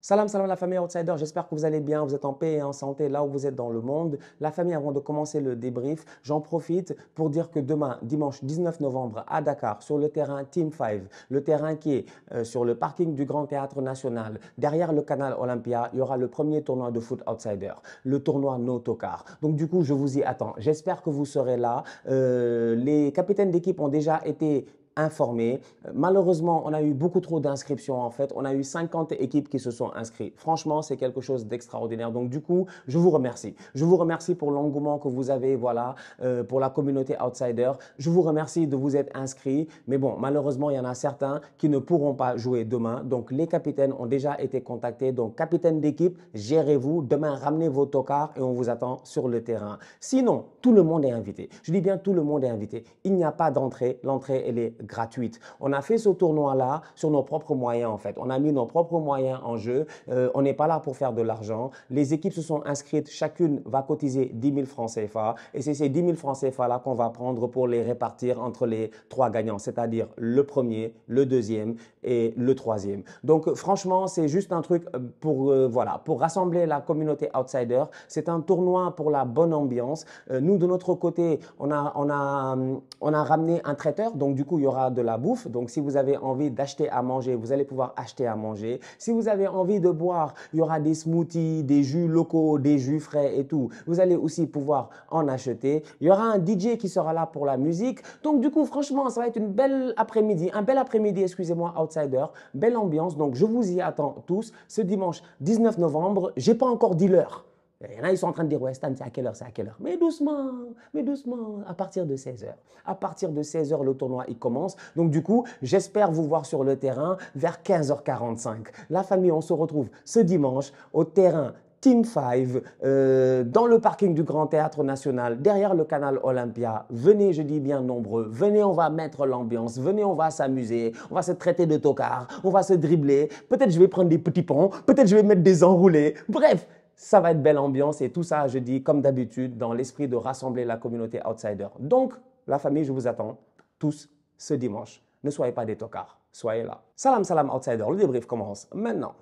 Salam, salam la famille Outsider, j'espère que vous allez bien, vous êtes en paix et en santé là où vous êtes dans le monde. La famille, avant de commencer le débrief, j'en profite pour dire que demain, dimanche 19 novembre, à Dakar, sur le terrain Team 5, le terrain qui est euh, sur le parking du Grand Théâtre National, derrière le canal Olympia, il y aura le premier tournoi de foot Outsider, le tournoi No Tokar. Donc du coup, je vous y attends. J'espère que vous serez là. Euh, les capitaines d'équipe ont déjà été informés. Malheureusement, on a eu beaucoup trop d'inscriptions en fait. On a eu 50 équipes qui se sont inscrites. Franchement, c'est quelque chose d'extraordinaire. Donc du coup, je vous remercie. Je vous remercie pour l'engouement que vous avez voilà, euh, pour la communauté Outsider. Je vous remercie de vous être inscrits. Mais bon, malheureusement, il y en a certains qui ne pourront pas jouer demain. Donc les capitaines ont déjà été contactés. Donc capitaine d'équipe, gérez-vous. Demain, ramenez vos tocards et on vous attend sur le terrain. Sinon, tout le monde est invité. Je dis bien tout le monde est invité. Il n'y a pas d'entrée. L'entrée, elle est gratuite. On a fait ce tournoi-là sur nos propres moyens, en fait. On a mis nos propres moyens en jeu. Euh, on n'est pas là pour faire de l'argent. Les équipes se sont inscrites. Chacune va cotiser 10 000 francs CFA. Et c'est ces 10 000 francs CFA-là qu'on va prendre pour les répartir entre les trois gagnants, c'est-à-dire le premier, le deuxième et le troisième. Donc, franchement, c'est juste un truc euh, pour, euh, voilà, pour rassembler la communauté outsider. C'est un tournoi pour la bonne ambiance. nous, de notre côté, on a, on a, on a ramené un traiteur. Donc, du coup, il y aura de la bouffe. Donc, si vous avez envie d'acheter à manger, vous allez pouvoir acheter à manger. Si vous avez envie de boire, il y aura des smoothies, des jus locaux, des jus frais et tout. Vous allez aussi pouvoir en acheter. Il y aura un DJ qui sera là pour la musique. Donc, du coup, franchement, ça va être une belle après-midi, un bel après-midi, excusez-moi, outsider. Belle ambiance. Donc, je vous y attends tous ce dimanche 19 novembre. J'ai pas encore dit l'heure. Il y en a, ils sont en train de dire, ouais, Stan, c'est à quelle heure, c'est à quelle heure? Mais doucement, mais doucement, à partir de 16h. À partir de 16h, le tournoi, il commence. Donc du coup, j'espère vous voir sur le terrain vers 15h45. La famille, on se retrouve ce dimanche au terrain Team 5 euh, dans le parking du Grand Théâtre National, derrière le canal Olympia. Venez, je dis bien nombreux. Venez, on va mettre l'ambiance. Venez, on va s'amuser. On va se traiter de tocard. On va se dribbler. Peut-être je vais prendre des petits ponts. Peut-être je vais mettre des enroulés. Bref, ça va être belle ambiance et tout ça, je dis, comme d'habitude, dans l'esprit de rassembler la communauté outsider. Donc, la famille, je vous attends tous ce dimanche. Ne soyez pas des tocards, soyez là. Salam, salam, outsider. Le débrief commence maintenant.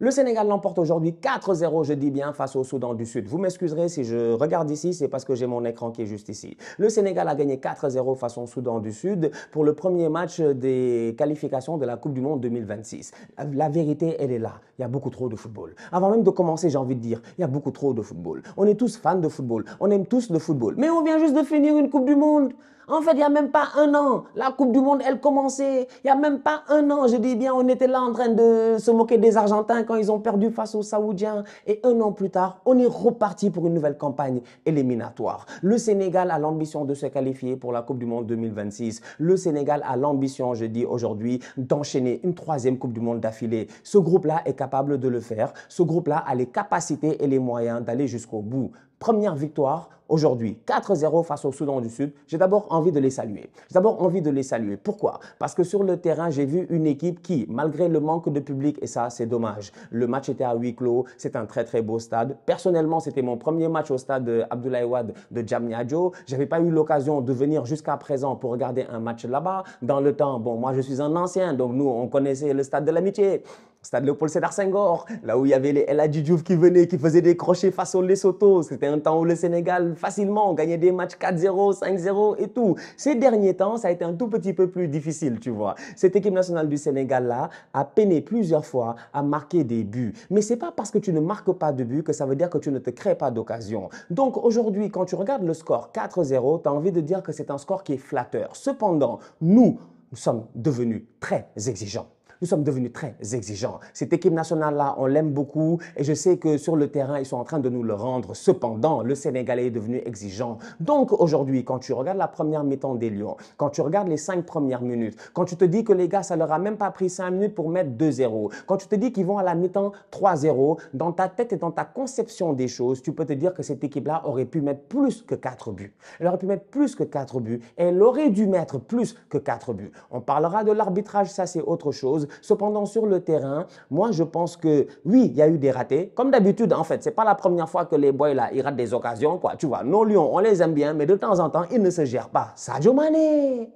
Le Sénégal l'emporte aujourd'hui 4-0, je dis bien, face au Soudan du Sud. Vous m'excuserez si je regarde ici, c'est parce que j'ai mon écran qui est juste ici. Le Sénégal a gagné 4-0 face au Soudan du Sud pour le premier match des qualifications de la Coupe du Monde 2026. La vérité, elle est là. Il y a beaucoup trop de football. Avant même de commencer, j'ai envie de dire, il y a beaucoup trop de football. On est tous fans de football. On aime tous le football. Mais on vient juste de finir une Coupe du Monde. En fait, il n'y a même pas un an. La Coupe du Monde, elle commençait. Il n'y a même pas un an. Je dis bien, on était là en train de se moquer des Argentins quand ils ont perdu face aux Saoudiens. Et un an plus tard, on est reparti pour une nouvelle campagne éliminatoire. Le Sénégal a l'ambition de se qualifier pour la Coupe du Monde 2026. Le Sénégal a l'ambition, je dis aujourd'hui, d'enchaîner une troisième Coupe du Monde d'affilée. Ce groupe-là est capable de le faire. Ce groupe-là a les capacités et les moyens d'aller jusqu'au bout. Première victoire aujourd'hui, 4-0 face au Soudan du Sud. J'ai d'abord envie de les saluer. J'ai d'abord envie de les saluer. Pourquoi? Parce que sur le terrain, j'ai vu une équipe qui, malgré le manque de public, et ça, c'est dommage, le match était à huis clos, c'est un très très beau stade. Personnellement, c'était mon premier match au stade Abdoulaye Wade de Djamniadjo. J'avais pas eu l'occasion de venir jusqu'à présent pour regarder un match là-bas. Dans le temps, bon, moi je suis un ancien, donc nous, on connaissait le stade de l'amitié. Stade Léopold Sédar Senghor, là où il y avait les El Diouf qui venaient, qui faisaient des crochets façon Lesotho. C'était un temps où le Sénégal, facilement, gagnait des matchs 4-0, 5-0 et tout. Ces derniers temps, ça a été un tout petit peu plus difficile, tu vois. Cette équipe nationale du Sénégal-là a peiné plusieurs fois à marquer des buts. Mais c'est pas parce que tu ne marques pas de buts que ça veut dire que tu ne te crées pas d'occasion. Donc aujourd'hui, quand tu regardes le score 4-0, tu as envie de dire que c'est un score qui est flatteur. Cependant, nous, nous sommes devenus très exigeants nous sommes devenus très exigeants. Cette équipe nationale-là, on l'aime beaucoup et je sais que sur le terrain, ils sont en train de nous le rendre. Cependant, le Sénégalais est devenu exigeant. Donc aujourd'hui, quand tu regardes la première mi-temps des Lions, quand tu regardes les cinq premières minutes, quand tu te dis que les gars, ça leur a même pas pris cinq minutes pour mettre 2-0, quand tu te dis qu'ils vont à la mi-temps 3-0, dans ta tête et dans ta conception des choses, tu peux te dire que cette équipe-là aurait pu mettre plus que 4 buts. Elle aurait pu mettre plus que 4 buts et elle aurait dû mettre plus que 4 buts. On parlera de l'arbitrage, ça c'est autre chose. Cependant, sur le terrain, moi, je pense que oui, il y a eu des ratés. Comme d'habitude, en fait, c'est pas la première fois que les boys là, ils ratent des occasions, quoi. Tu vois, nos lions, on les aime bien, mais de temps en temps, ils ne se gèrent pas. Sadio Mané,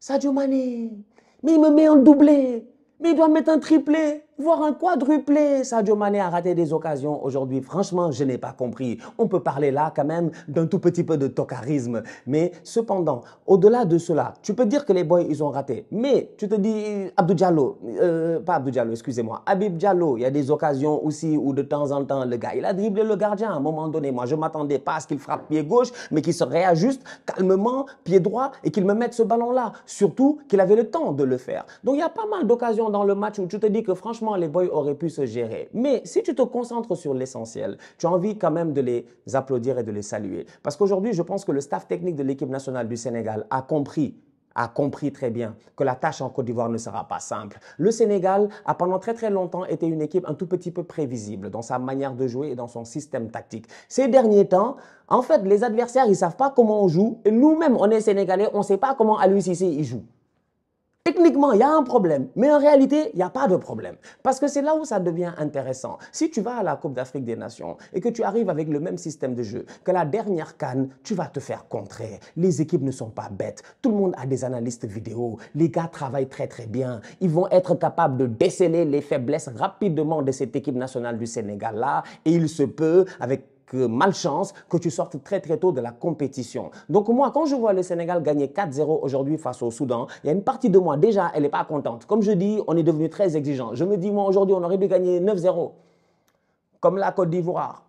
Sadio mais il me met un doublé, mais il doit mettre un triplé. Voire un quadruplé. Sadio Mané a raté des occasions aujourd'hui. Franchement, je n'ai pas compris. On peut parler là quand même d'un tout petit peu de tocarisme. Mais cependant, au-delà de cela, tu peux dire que les boys, ils ont raté. Mais tu te dis, Abdou Diallo, euh, pas Abdou Diallo, excusez-moi, Habib Diallo, il y a des occasions aussi où de temps en temps, le gars, il a dribblé le gardien à un moment donné. Moi, je m'attendais pas à ce qu'il frappe pied gauche, mais qu'il se réajuste calmement, pied droit, et qu'il me mette ce ballon-là. Surtout qu'il avait le temps de le faire. Donc, il y a pas mal d'occasions dans le match où tu te dis que franchement, les boys auraient pu se gérer. Mais si tu te concentres sur l'essentiel, tu as envie quand même de les applaudir et de les saluer. Parce qu'aujourd'hui, je pense que le staff technique de l'équipe nationale du Sénégal a compris a compris très bien que la tâche en Côte d'Ivoire ne sera pas simple. Le Sénégal a pendant très très longtemps été une équipe un tout petit peu prévisible dans sa manière de jouer et dans son système tactique. Ces derniers temps, en fait, les adversaires, ils savent pas comment on joue et nous-mêmes, on est Sénégalais, on ne sait pas comment Aliou Cissé il joue. Techniquement, il y a un problème, mais en réalité, il n'y a pas de problème. Parce que c'est là où ça devient intéressant. Si tu vas à la Coupe d'Afrique des Nations et que tu arrives avec le même système de jeu que la dernière canne, tu vas te faire contrer. Les équipes ne sont pas bêtes. Tout le monde a des analystes vidéo. Les gars travaillent très très bien. Ils vont être capables de déceler les faiblesses rapidement de cette équipe nationale du Sénégal-là. Et il se peut, avec malchance que tu sortes très très tôt de la compétition. Donc moi, quand je vois le Sénégal gagner 4-0 aujourd'hui face au Soudan, il y a une partie de moi, déjà, elle n'est pas contente. Comme je dis, on est devenu très exigeant. Je me dis, moi, aujourd'hui, on aurait dû gagner 9-0, comme la Côte d'Ivoire.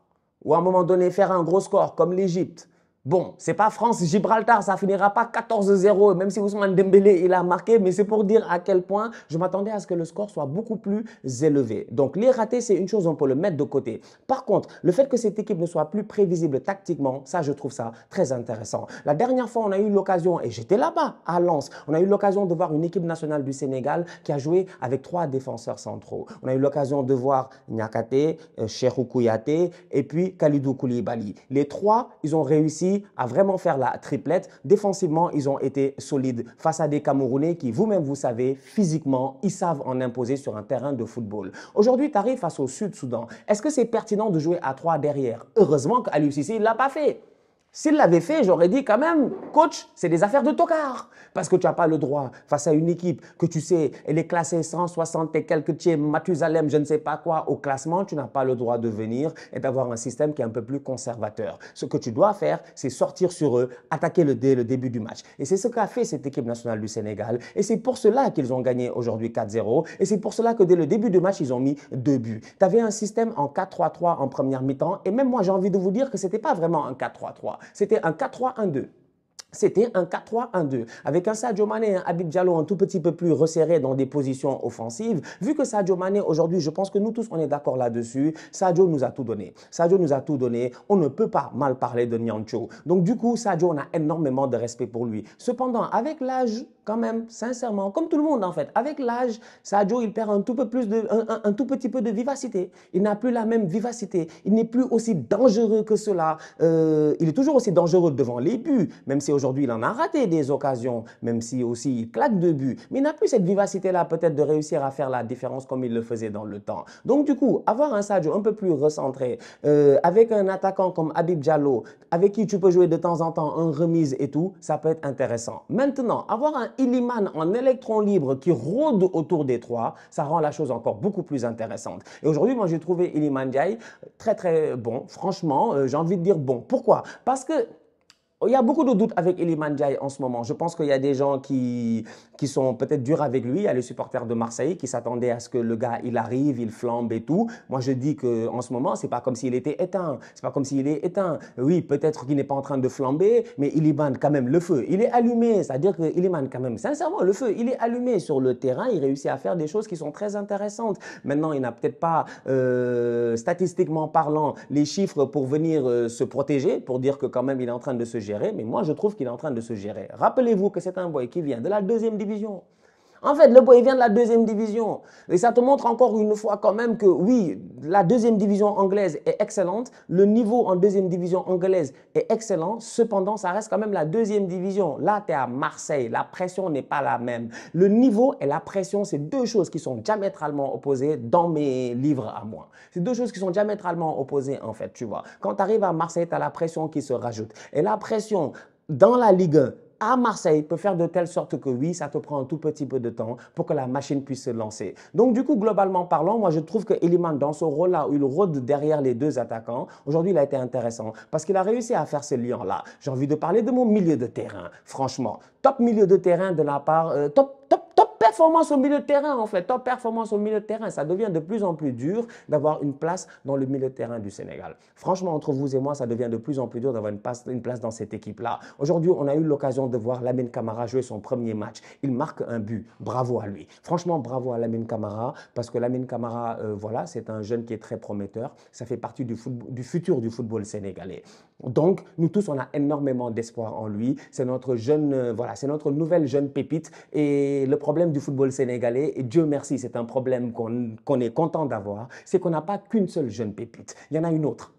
Ou à un moment donné, faire un gros score, comme l'Égypte. Bon, c'est pas France-Gibraltar, ça finira pas 14-0, même si Ousmane Dembélé il a marqué, mais c'est pour dire à quel point je m'attendais à ce que le score soit beaucoup plus élevé. Donc les ratés, c'est une chose, on peut le mettre de côté. Par contre, le fait que cette équipe ne soit plus prévisible tactiquement, ça je trouve ça très intéressant. La dernière fois, on a eu l'occasion, et j'étais là-bas à Lens, on a eu l'occasion de voir une équipe nationale du Sénégal qui a joué avec trois défenseurs centraux. On a eu l'occasion de voir Nyakate, euh, Cherou et puis Khalidou Koulibaly. Les trois, ils ont réussi à vraiment faire la triplette. Défensivement, ils ont été solides face à des Camerounais qui, vous-même, vous savez, physiquement, ils savent en imposer sur un terrain de football. Aujourd'hui, tu arrives face au Sud-Soudan. Est-ce que c'est pertinent de jouer à trois derrière? Heureusement qu'Aliou Cissé ne l'a pas fait. S'il l'avait fait, j'aurais dit quand même, coach, c'est des affaires de tocard. Parce que tu n'as pas le droit, face à une équipe que tu sais, elle est classée 160 et quelques tiers, Mathusalem, je ne sais pas quoi, au classement, tu n'as pas le droit de venir et d'avoir un système qui est un peu plus conservateur. Ce que tu dois faire, c'est sortir sur eux, attaquer le dès le début du match. Et c'est ce qu'a fait cette équipe nationale du Sénégal. Et c'est pour cela qu'ils ont gagné aujourd'hui 4-0. Et c'est pour cela que dès le début du match, ils ont mis deux buts. Tu avais un système en 4-3-3 en première mi-temps. Et même moi, j'ai envie de vous dire que ce n'était pas vraiment un 4-3-3 c'était un 4-3-1-2. C'était un 4-3-1-2 avec un Sadio Mané et un Habib un tout petit peu plus resserrés dans des positions offensives. Vu que Sadio Mané aujourd'hui, je pense que nous tous on est d'accord là-dessus. Sadio nous a tout donné. Sadio nous a tout donné. On ne peut pas mal parler de Nyancho. Donc du coup, Sadio on a énormément de respect pour lui. Cependant, avec l'âge, quand même, sincèrement, comme tout le monde en fait, avec l'âge, Sadio il perd un tout peu plus de, un, tout petit peu de vivacité. Il n'a plus la même vivacité. Il n'est plus aussi dangereux que cela. Euh, il est toujours aussi dangereux devant les buts, même si aujourd'hui il en a raté des occasions, même si aussi il claque de buts. Mais il n'a plus cette vivacité-là peut-être de réussir à faire la différence comme il le faisait dans le temps. Donc du coup, avoir un Sadio un peu plus recentré, euh, avec un attaquant comme Habib Diallo, avec qui tu peux jouer de temps en temps en remise et tout, ça peut être intéressant. Maintenant, avoir un Illiman en électron libre qui rôde autour des trois, ça rend la chose encore beaucoup plus intéressante. Et aujourd'hui, moi, j'ai trouvé Illiman Diaye très très bon. Franchement, euh, j'ai envie de dire bon. Pourquoi? Parce que il y a beaucoup de doutes avec Ndiaye en ce moment. Je pense qu'il y a des gens qui, qui sont peut-être durs avec lui. Il y a les supporters de Marseille qui s'attendaient à ce que le gars, il arrive, il flambe et tout. Moi, je dis qu'en ce moment, c'est pas comme s'il était éteint. C'est pas comme s'il est éteint. Oui, peut-être qu'il n'est pas en train de flamber, mais Iliman, quand même, le feu, il est allumé. C'est-à-dire que quand même, sincèrement, le feu, il est allumé sur le terrain. Il réussit à faire des choses qui sont très intéressantes. Maintenant, il n'a peut-être pas, euh, statistiquement parlant, les chiffres pour venir euh, se protéger, pour dire que quand même, il est en train de se mais moi je trouve qu'il est en train de se gérer. Rappelez-vous que c'est un boy qui vient de la deuxième division. En fait, le boy vient de la deuxième division. Et ça te montre encore une fois quand même que oui, la deuxième division anglaise est excellente. Le niveau en deuxième division anglaise est excellent. Cependant, ça reste quand même la deuxième division. Là, tu es à Marseille. La pression n'est pas la même. Le niveau et la pression, c'est deux choses qui sont diamétralement opposées dans mes livres à moi. C'est deux choses qui sont diamétralement opposées en fait, tu vois. Quand tu arrives à Marseille, tu as la pression qui se rajoute. Et la pression dans la Ligue 1 à Marseille peut faire de telle sorte que oui, ça te prend un tout petit peu de temps pour que la machine puisse se lancer. Donc du coup, globalement parlant, moi je trouve que Eliman, dans ce rôle-là, où il rôde derrière les deux attaquants, aujourd'hui il a été intéressant parce qu'il a réussi à faire ce lien-là. J'ai envie de parler de mon milieu de terrain, franchement. Top milieu de terrain de la part, euh, top, top, top performance au milieu de terrain, en fait. Top performance au milieu de terrain. Ça devient de plus en plus dur d'avoir une place dans le milieu de terrain du Sénégal. Franchement, entre vous et moi, ça devient de plus en plus dur d'avoir une place, dans cette équipe-là. Aujourd'hui, on a eu l'occasion de voir Lamine Camara jouer son premier match. Il marque un but. Bravo à lui. Franchement, bravo à Lamine Camara, parce que Lamine Camara, euh, voilà, c'est un jeune qui est très prometteur. Ça fait partie du futur du football sénégalais. Donc, nous tous, on a énormément d'espoir en lui. C'est notre jeune, euh, voilà, c'est notre nouvelle jeune pépite. Et le problème du football sénégalais, et Dieu merci, c'est un problème qu'on est content d'avoir, c'est qu'on n'a pas qu'une seule jeune pépite. Il y en a une autre.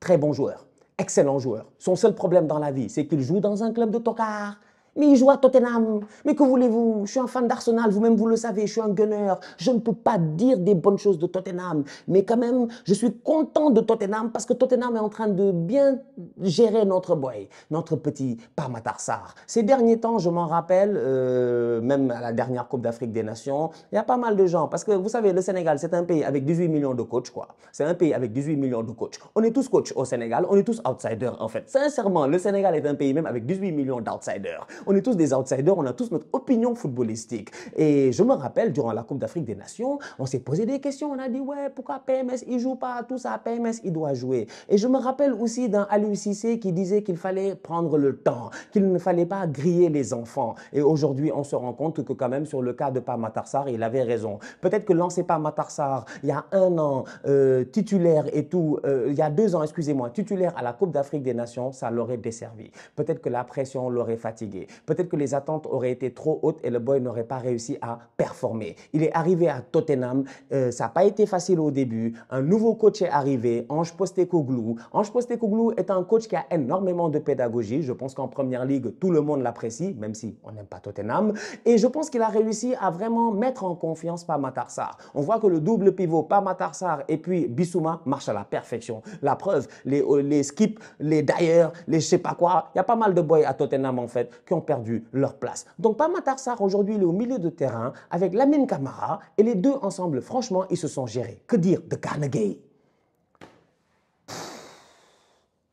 Très bon joueur, excellent joueur. Son seul problème dans la vie, c'est qu'il joue dans un club de tocard. Mais il joue à Tottenham. Mais que voulez-vous? Je suis un fan d'Arsenal, vous-même vous le savez, je suis un gunner. Je ne peux pas dire des bonnes choses de Tottenham. Mais quand même, je suis content de Tottenham parce que Tottenham est en train de bien gérer notre boy, notre petit Parmatarsar. Ces derniers temps, je m'en rappelle, euh, même à la dernière Coupe d'Afrique des Nations, il y a pas mal de gens. Parce que vous savez, le Sénégal, c'est un pays avec 18 millions de coachs. C'est un pays avec 18 millions de coachs. On est tous coachs au Sénégal, on est tous outsiders, en fait. Sincèrement, le Sénégal est un pays même avec 18 millions d'outsiders. On est tous des outsiders, on a tous notre opinion footballistique. Et je me rappelle, durant la Coupe d'Afrique des Nations, on s'est posé des questions. On a dit, ouais, pourquoi PMS, il joue pas? Tout ça, PMS, il doit jouer. Et je me rappelle aussi d'un Aliou Cissé qui disait qu'il fallait prendre le temps, qu'il ne fallait pas griller les enfants. Et aujourd'hui, on se rend compte que quand même, sur le cas de Matarsar, il avait raison. Peut-être que lancer Matarsar, il y a un an, euh, titulaire et tout, euh, il y a deux ans, excusez-moi, titulaire à la Coupe d'Afrique des Nations, ça l'aurait desservi. Peut-être que la pression l'aurait fatigué. Peut-être que les attentes auraient été trop hautes et le boy n'aurait pas réussi à performer. Il est arrivé à Tottenham, euh, ça n'a pas été facile au début. Un nouveau coach est arrivé, Ange Postecoglou. Ange Postecoglou est un coach qui a énormément de pédagogie. Je pense qu'en première ligue, tout le monde l'apprécie, même si on n'aime pas Tottenham. Et je pense qu'il a réussi à vraiment mettre en confiance Pamatarsar. On voit que le double pivot Pamatarsar et puis Bissouma marche à la perfection. La preuve, les, les skips, les d'ailleurs, les je sais pas quoi, il y a pas mal de boys à Tottenham en fait qui ont perdu leur place. Donc Pamatar Sarr aujourd'hui il est au milieu de terrain avec Lamine Camara et les deux ensemble franchement ils se sont gérés. Que dire de Gueye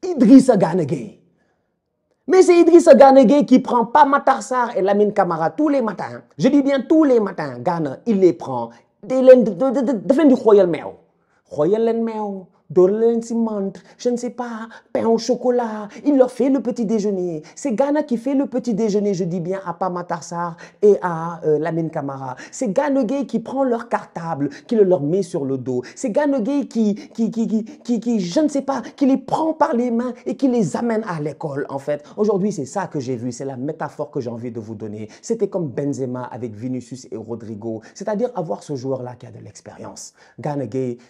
Idrissa Gueye mais c'est Idrissa Gueye qui prend pas Matarsar et Lamine Camara tous les matins. Je dis bien tous les matins. Gana, il les prend. daf leen di xooyal meew xooyal leen Dorlen je ne sais pas, pain au chocolat. Il leur fait le petit déjeuner. C'est Ghana qui fait le petit déjeuner, je dis bien, à Pamatarsar et à euh, Lamine Camara. C'est Ghana qui prend leur cartable, qui le leur met sur le dos. C'est Ghana qui qui, qui, qui, qui, qui, je ne sais pas, qui les prend par les mains et qui les amène à l'école, en fait. Aujourd'hui, c'est ça que j'ai vu. C'est la métaphore que j'ai envie de vous donner. C'était comme Benzema avec Vinicius et Rodrigo. C'est-à-dire avoir ce joueur-là qui a de l'expérience. Ghana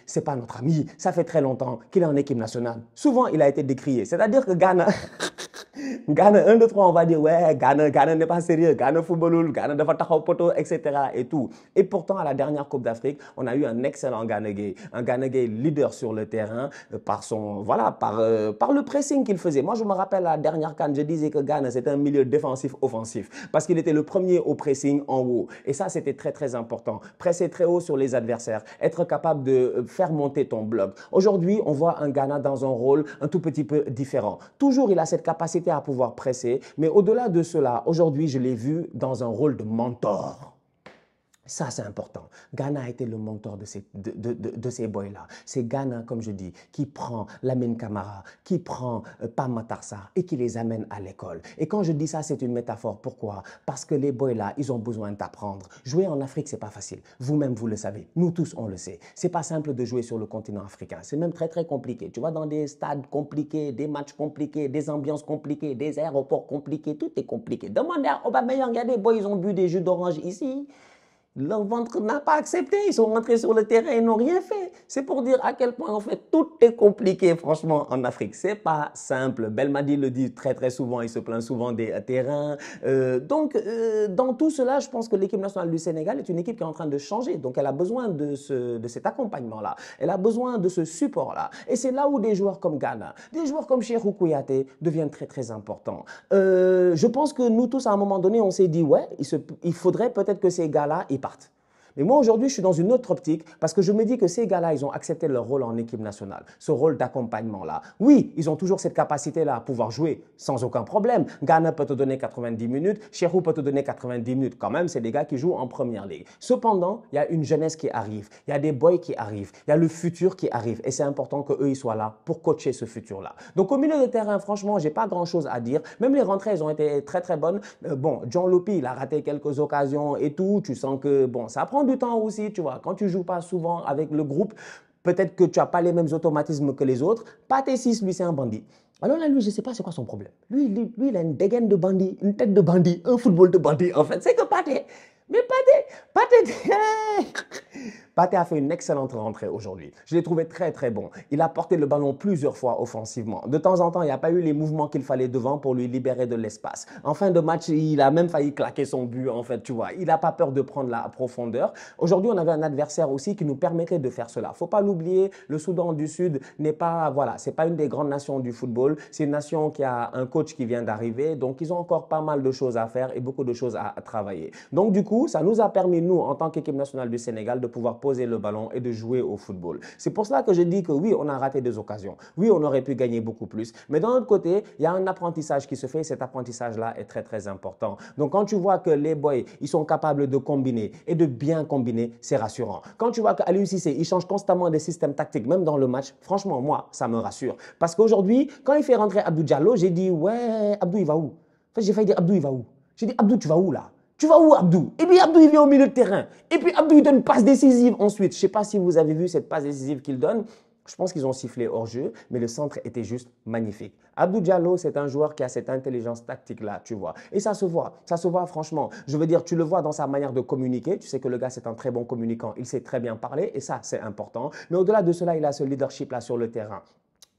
c'est pas notre ami. Ça fait très longtemps qu'il est en équipe nationale. Souvent, il a été décrié. C'est-à-dire que Ghana, Ghana 1, 2, 3, on va dire, ouais, Ghana, Ghana n'est pas sérieux, Ghana footballul, Ghana de poto, etc. et tout. Et pourtant, à la dernière Coupe d'Afrique, on a eu un excellent Ghana Gay, un Ghana Gay leader sur le terrain euh, par son, voilà, par, euh, par le pressing qu'il faisait. Moi, je me rappelle la dernière canne, je disais que Ghana, c'était un milieu défensif-offensif parce qu'il était le premier au pressing en haut. Et ça, c'était très, très important. Presser très haut sur les adversaires, être capable de euh, faire monter ton bloc. Aujourd'hui, on voit un Ghana dans un rôle un tout petit peu différent. Toujours, il a cette capacité à pouvoir presser. Mais au-delà de cela, aujourd'hui, je l'ai vu dans un rôle de mentor. Ça, c'est important. Ghana a été le mentor de ces, de, de, ces boys-là. C'est Ghana, comme je dis, qui prend Lamine Camara, qui prend euh, Pam et qui les amène à l'école. Et quand je dis ça, c'est une métaphore. Pourquoi? Parce que les boys-là, ils ont besoin d'apprendre. Jouer en Afrique, c'est pas facile. Vous-même, vous le savez. Nous tous, on le sait. C'est pas simple de jouer sur le continent africain. C'est même très, très compliqué. Tu vois, dans des stades compliqués, des matchs compliqués, des ambiances compliquées, des aéroports compliqués, tout est compliqué. Demandez à Aubameyang, il y des boys, ils ont bu des jus d'orange ici. Leur ventre n'a pas accepté. Ils sont rentrés sur le terrain et n'ont rien fait. C'est pour dire à quel point, en fait, tout est compliqué, franchement, en Afrique. C'est pas simple. Belmadi le dit très, très souvent. Il se plaint souvent des terrains. Euh, donc, euh, dans tout cela, je pense que l'équipe nationale du Sénégal est une équipe qui est en train de changer. Donc, elle a besoin de, ce, de cet accompagnement-là. Elle a besoin de ce support-là. Et c'est là où des joueurs comme Ghana, des joueurs comme Cheikhou Kouyaté deviennent très, très importants. Euh, je pense que nous tous, à un moment donné, on s'est dit, ouais, il, il faudrait peut-être que ces gars-là, partent. Mais moi, aujourd'hui, je suis dans une autre optique parce que je me dis que ces gars-là, ils ont accepté leur rôle en équipe nationale, ce rôle d'accompagnement-là. Oui, ils ont toujours cette capacité-là à pouvoir jouer sans aucun problème. Ghana peut te donner 90 minutes, Cherou peut te donner 90 minutes. Quand même, c'est des gars qui jouent en première ligue. Cependant, il y a une jeunesse qui arrive, il y a des boys qui arrivent, il y a le futur qui arrive. Et c'est important qu'eux, ils soient là pour coacher ce futur-là. Donc, au milieu de terrain, franchement, j'ai pas grand-chose à dire. Même les rentrées, elles ont été très, très bonnes. Euh, bon, John Lopi, il a raté quelques occasions et tout. Tu sens que, bon, ça prend du temps aussi, tu vois. Quand tu joues pas souvent avec le groupe, peut-être que tu n'as pas les mêmes automatismes que les autres. Pathé 6, lui, c'est un bandit. Alors là, lui, je sais pas c'est quoi son problème. Lui, lui, lui, il a une dégaine de bandit, une tête de bandit, un football de bandit, en fait. C'est que Pathé, mais Pathé, Pathé, Pathé a fait une excellente rentrée aujourd'hui. Je l'ai trouvé très très bon. Il a porté le ballon plusieurs fois offensivement. De temps en temps, il n'y a pas eu les mouvements qu'il fallait devant pour lui libérer de l'espace. En fin de match, il a même failli claquer son but en fait, tu vois. Il n'a pas peur de prendre la profondeur. Aujourd'hui, on avait un adversaire aussi qui nous permettait de faire cela. Faut pas l'oublier, le Soudan du Sud n'est pas voilà, c'est pas une des grandes nations du football. C'est une nation qui a un coach qui vient d'arriver, donc ils ont encore pas mal de choses à faire et beaucoup de choses à, à travailler. Donc du coup, ça nous a permis nous en tant qu'équipe nationale du Sénégal de pouvoir poser le ballon et de jouer au football. C'est pour cela que je dis que oui, on a raté des occasions. Oui, on aurait pu gagner beaucoup plus. Mais d'un autre côté, il y a un apprentissage qui se fait et cet apprentissage-là est très, très important. Donc, quand tu vois que les boys, ils sont capables de combiner et de bien combiner, c'est rassurant. Quand tu vois qu'à Cissé, il change constamment des systèmes tactiques, même dans le match, franchement, moi, ça me rassure. Parce qu'aujourd'hui, quand il fait rentrer Abdou Diallo, j'ai dit, ouais, Abdou, il va où? En fait, j'ai failli dire, Abdou, il va où? J'ai dit, Abdou, tu vas où là? Tu vas où Abdou? Et puis Abdou, il vient au milieu de terrain. Et puis Abdou, il donne une passe décisive ensuite. Je ne sais pas si vous avez vu cette passe décisive qu'il donne. Je pense qu'ils ont sifflé hors jeu, mais le centre était juste magnifique. Abdou Diallo, c'est un joueur qui a cette intelligence tactique-là, tu vois. Et ça se voit, ça se voit franchement. Je veux dire, tu le vois dans sa manière de communiquer. Tu sais que le gars, c'est un très bon communicant. Il sait très bien parler et ça, c'est important. Mais au-delà de cela, il a ce leadership-là sur le terrain.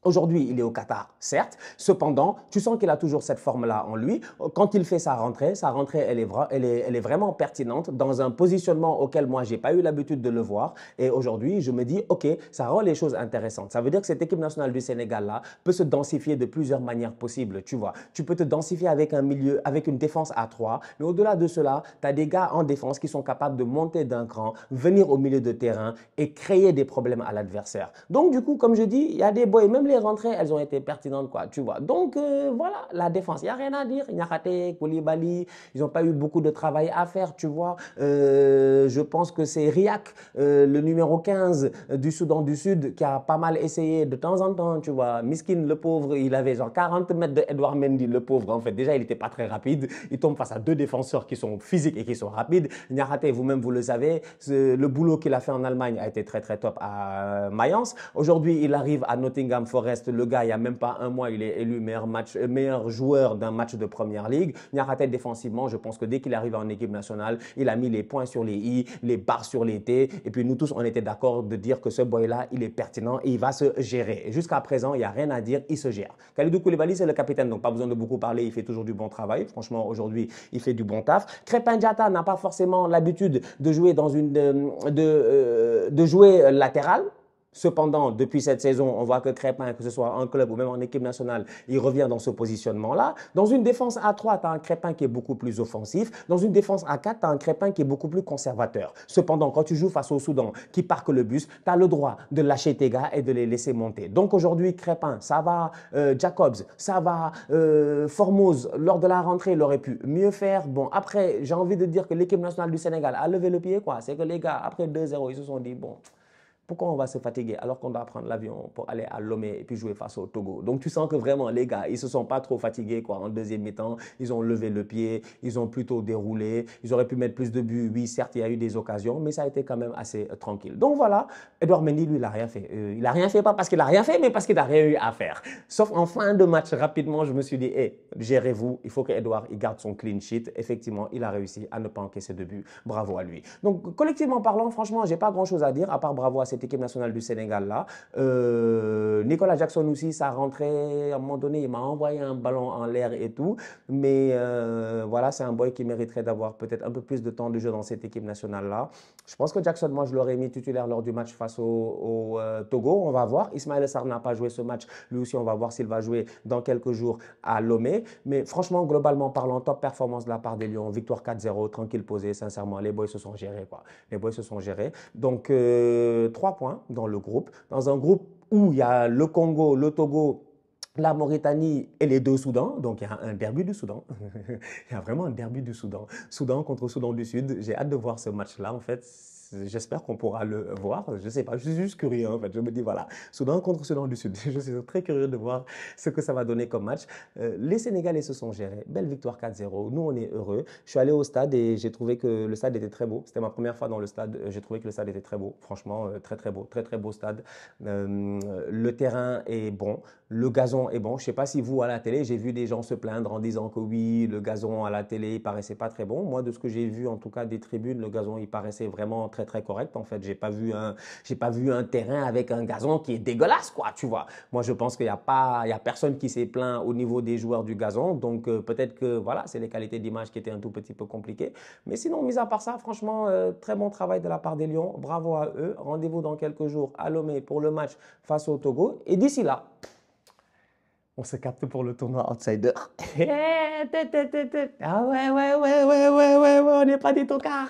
Aujourd'hui, il est au Qatar, certes. Cependant, tu sens qu'il a toujours cette forme-là en lui. Quand il fait sa rentrée, sa rentrée, elle est, vraiment pertinente dans un positionnement auquel moi, j'ai pas eu l'habitude de le voir. Et aujourd'hui, je me dis, OK, ça rend les choses intéressantes. Ça veut dire que cette équipe nationale du Sénégal-là peut se densifier de plusieurs manières possibles, tu vois. Tu peux te densifier avec un milieu, avec une défense à 3. Mais au-delà de cela, tu as des gars en défense qui sont capables de monter d'un cran, venir au milieu de terrain et créer des problèmes à l'adversaire. Donc, du coup, comme je dis, il y a des boys, même les rentrées, elles ont été pertinentes, quoi, tu vois. Donc, euh, voilà, la défense, il n'y a rien à dire. Nyakate, Koulibaly, ils n'ont pas eu beaucoup de travail à faire, tu vois. Euh, je pense que c'est Riak, euh, le numéro 15 du Soudan du Sud, qui a pas mal essayé de temps en temps, tu vois. Miskin, le pauvre, il avait genre 40 mètres de Edouard Mendy, le pauvre, en fait. Déjà, il n'était pas très rapide. Il tombe face à deux défenseurs qui sont physiques et qui sont rapides. Nyakate, vous-même, vous le savez, le boulot qu'il a fait en Allemagne a été très, très top à Mayence. Aujourd'hui, il arrive à Nottingham Forest le gars, il n'y a même pas un mois, il est élu meilleur, euh, joueur d'un match de première ligue. Nyarate défensivement, je pense que dès qu'il arrive en équipe nationale, il a mis les points sur les i, les barres sur les t. Et puis nous tous, on était d'accord de dire que ce boy-là, il est pertinent et il va se gérer. Jusqu'à présent, il n'y a rien à dire, il se gère. Khalidou Koulibaly, c'est le capitaine, donc pas besoin de beaucoup parler, il fait toujours du bon travail. Franchement, aujourd'hui, il fait du bon taf. Crépin n'a pas forcément l'habitude de jouer dans une de, de, euh, de jouer latéral. Cependant, depuis cette saison, on voit que Crépin, que ce soit en club ou même en équipe nationale, il revient dans ce positionnement-là. Dans une défense à 3, tu as un Crépin qui est beaucoup plus offensif. Dans une défense à 4, tu as un Crépin qui est beaucoup plus conservateur. Cependant, quand tu joues face au Soudan qui parque le bus, tu as le droit de lâcher tes gars et de les laisser monter. Donc aujourd'hui, Crépin, ça va. Euh, Jacobs, ça va. Euh, Formose, lors de la rentrée, il aurait pu mieux faire. Bon, après, j'ai envie de dire que l'équipe nationale du Sénégal a levé le pied. quoi. C'est que les gars, après 2-0, ils se sont dit, bon Pourquoi on va se fatiguer alors qu'on doit prendre l'avion pour aller à Lomé et puis jouer face au Togo? Donc tu sens que vraiment les gars, ils se sont pas trop fatigués quoi en deuxième mi-temps. Ils ont levé le pied, ils ont plutôt déroulé. Ils auraient pu mettre plus de buts. Oui, certes, il y a eu des occasions, mais ça a été quand même assez euh, tranquille. Donc voilà, Edouard Mendy, lui, il n'a rien fait. Euh, il n'a rien fait pas parce qu'il n'a rien fait, mais parce qu'il n'a rien eu à faire. Sauf en fin de match, rapidement, je me suis dit, hé, gérez-vous. Il faut qu'Edouard il garde son clean sheet. Effectivement, il a réussi à ne pas encaisser de buts. Bravo à lui. Donc collectivement parlant, franchement, j'ai pas grand-chose à dire à part bravo à cette équipe nationale du Sénégal là. Euh, Nicolas Jackson aussi, ça rentrait à un moment donné, il m'a envoyé un ballon en l'air et tout. Mais euh, voilà, c'est un boy qui mériterait d'avoir peut-être un peu plus de temps de jeu dans cette équipe nationale là. Je pense que Jackson, moi, je l'aurais mis titulaire lors du match face au, euh, Togo. On va voir. Ismaël Sarr n'a pas joué ce match. Lui aussi, on va voir s'il va jouer dans quelques jours à Lomé. Mais franchement, globalement parlant, top performance de la part des Lions. Victoire 4-0, tranquille posé, sincèrement. Les boys se sont gérés. Quoi. Les boys se sont gérés. Donc, trois points dans le groupe. Dans un groupe où il y a le Congo, le Togo, la Mauritanie et les deux Soudans. Donc il y a un derby du Soudan. il y a vraiment un derby du Soudan. Soudan contre Soudan du Sud. J'ai hâte de voir ce match-là. En fait, J'espère qu'on pourra le voir. Je ne sais pas, je suis juste curieux en fait. Je me dis voilà, Soudan contre Soudan du Sud. Je suis très curieux de voir ce que ça va donner comme match. Euh, les Sénégalais se sont gérés. Belle victoire 4-0. Nous, on est heureux. Je suis allé au stade et j'ai trouvé que le stade était très beau. C'était ma première fois dans le stade. J'ai trouvé que le stade était très beau. Franchement, euh, très très beau. Très très beau stade. Euh, le terrain est bon. Le gazon est bon. Je ne sais pas si vous, à la télé, j'ai vu des gens se plaindre en disant que oui, le gazon à la télé, il paraissait pas très bon. Moi, de ce que j'ai vu, en tout cas des tribunes, le gazon, il paraissait vraiment très très correct. En fait, j'ai pas vu un, j'ai pas vu un terrain avec un gazon qui est dégueulasse, quoi. Tu vois. Moi, je pense qu'il n'y a pas, il y a personne qui s'est plaint au niveau des joueurs du gazon. Donc euh, peut-être que voilà, c'est les qualités d'image qui étaient un tout petit peu compliquées. Mais sinon, mis à part ça, franchement, euh, très bon travail de la part des Lions. Bravo à eux. Rendez-vous dans quelques jours à Lomé pour le match face au Togo. Et d'ici là on se capte pour le tournoi Outsider. ah ouais, ouais, ouais, ouais, ouais, ouais, ouais, on n'est pas des tocards.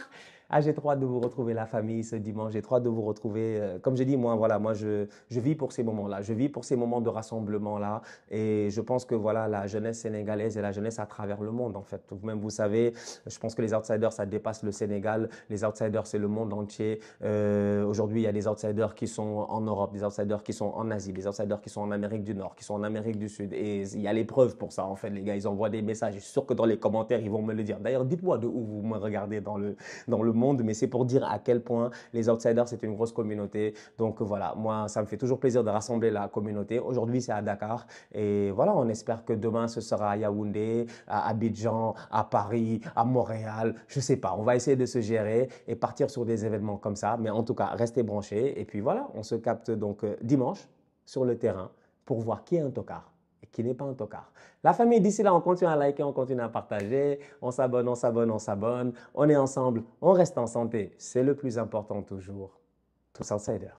Ah, j'ai trop hâte de vous retrouver la famille ce dimanche. J'ai trop hâte de vous retrouver. Euh, comme j'ai dit, moi, voilà, moi, je, je vis pour ces moments-là. Je vis pour ces moments de rassemblement-là. Et je pense que voilà, la jeunesse sénégalaise et la jeunesse à travers le monde, en fait. Vous-même, vous savez, je pense que les outsiders, ça dépasse le Sénégal. Les outsiders, c'est le monde entier. Euh, aujourd'hui, il y a des outsiders qui sont en Europe, des outsiders qui sont en Asie, des outsiders qui sont en Amérique du Nord, qui sont en Amérique du Sud. Et il y a les preuves pour ça, en fait. Les gars, ils envoient des messages. Je suis sûr que dans les commentaires, ils vont me le dire. D'ailleurs, dites-moi de où vous me regardez dans le, dans le monde, mais c'est pour dire à quel point les outsiders, c'est une grosse communauté. Donc voilà, moi, ça me fait toujours plaisir de rassembler la communauté. Aujourd'hui, c'est à Dakar. Et voilà, on espère que demain, ce sera à Yaoundé, à Abidjan, à Paris, à Montréal. Je sais pas. On va essayer de se gérer et partir sur des événements comme ça. Mais en tout cas, restez branchés. Et puis voilà, on se capte donc euh, dimanche sur le terrain pour voir qui est un tocard qui n'est pas un tocard. La famille, d'ici là, on continue à liker, on continue à partager, on s'abonne, on s'abonne, on s'abonne, on est ensemble, on reste en santé. C'est le plus important toujours. Tous outsiders.